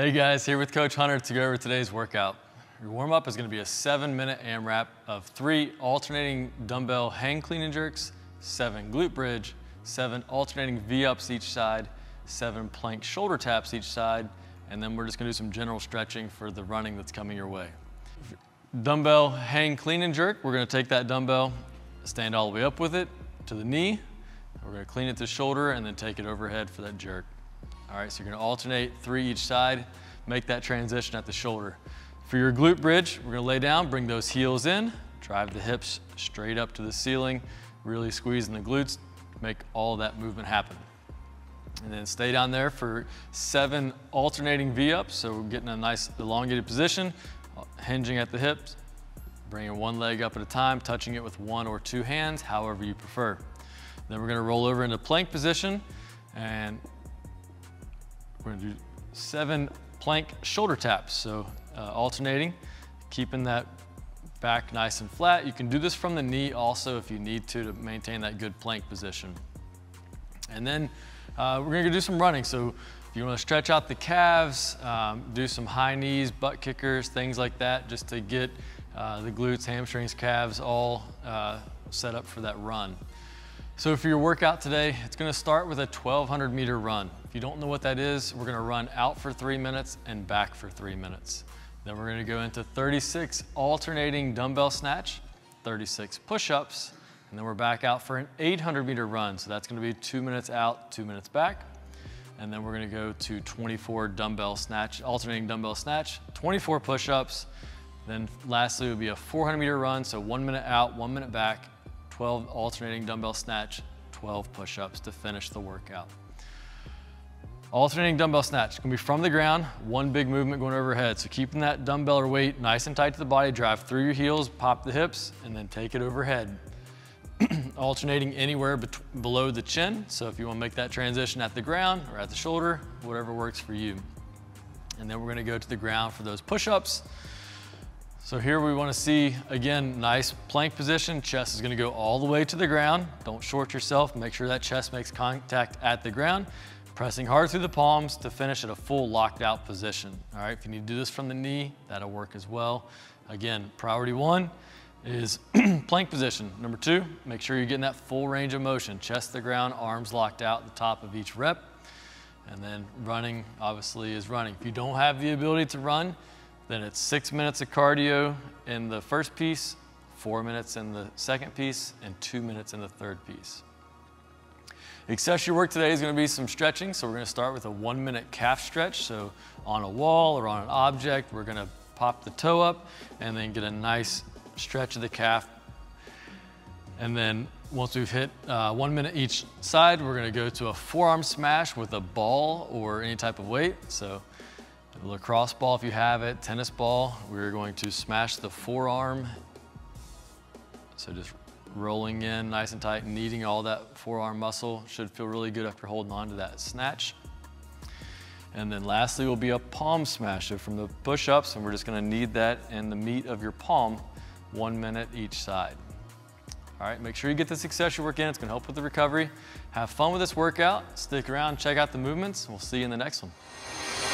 Hey guys, here with Coach Hunter to go over today's workout. Your warm up is going to be a seven minute AMRAP of three alternating dumbbell hang clean and jerks, seven glute bridge, seven alternating V ups each side, seven plank shoulder taps each side, and then we're just going to do some general stretching for the running that's coming your way. Dumbbell hang clean and jerk, we're going to take that dumbbell, stand all the way up with it to the knee, we're going to clean it to shoulder and then take it overhead for that jerk. All right, so you're gonna alternate three each side, make that transition at the shoulder. For your glute bridge, we're gonna lay down, bring those heels in, drive the hips straight up to the ceiling, really squeezing the glutes, make all that movement happen. And then stay down there for seven alternating V-ups, so we're getting a nice elongated position, hinging at the hips, bringing one leg up at a time, touching it with one or two hands, however you prefer. Then we're gonna roll over into plank position, and we're gonna do seven plank shoulder taps. So uh, alternating, keeping that back nice and flat. You can do this from the knee also if you need to to maintain that good plank position. And then uh, we're gonna do some running. So if you wanna stretch out the calves, um, do some high knees, butt kickers, things like that, just to get uh, the glutes, hamstrings, calves all uh, set up for that run. So for your workout today, it's gonna start with a 1200 meter run. If you don't know what that is, we're gonna run out for three minutes and back for three minutes. Then we're gonna go into 36 alternating dumbbell snatch, 36 push-ups, and then we're back out for an 800 meter run. So that's gonna be two minutes out, two minutes back. And then we're gonna go to 24 dumbbell snatch, alternating dumbbell snatch, 24 push-ups. Then lastly would be a 400 meter run, so one minute out, one minute back, 12 alternating dumbbell snatch, 12 push-ups to finish the workout. Alternating dumbbell snatch, gonna be from the ground, one big movement going overhead. So keeping that dumbbell or weight nice and tight to the body, drive through your heels, pop the hips, and then take it overhead. Alternating anywhere below the chin. So if you wanna make that transition at the ground or at the shoulder, whatever works for you. And then we're gonna go to the ground for those push-ups. So here we wanna see, again, nice plank position. Chest is gonna go all the way to the ground. Don't short yourself. Make sure that chest makes contact at the ground. Pressing hard through the palms to finish at a full locked out position. All right, if you need to do this from the knee, that'll work as well. Again, priority one is plank position. Number two, make sure you're getting that full range of motion. Chest to the ground, arms locked out at the top of each rep. And then running, obviously, is running. If you don't have the ability to run, then it's six minutes of cardio in the first piece, four minutes in the second piece, and two minutes in the third piece. Accessory work today is gonna be some stretching. So we're gonna start with a one minute calf stretch. So on a wall or on an object, we're gonna pop the toe up and then get a nice stretch of the calf. And then once we've hit uh, one minute each side, we're gonna go to a forearm smash with a ball or any type of weight. So lacrosse ball if you have it, tennis ball. We're going to smash the forearm. So just rolling in nice and tight, kneading all that forearm muscle. Should feel really good after holding on to that snatch. And then lastly will be a palm smash. From the push-ups, and we're just gonna knead that in the meat of your palm, one minute each side. All right, make sure you get this accessory work in. It's gonna help with the recovery. Have fun with this workout. Stick around, check out the movements. We'll see you in the next one.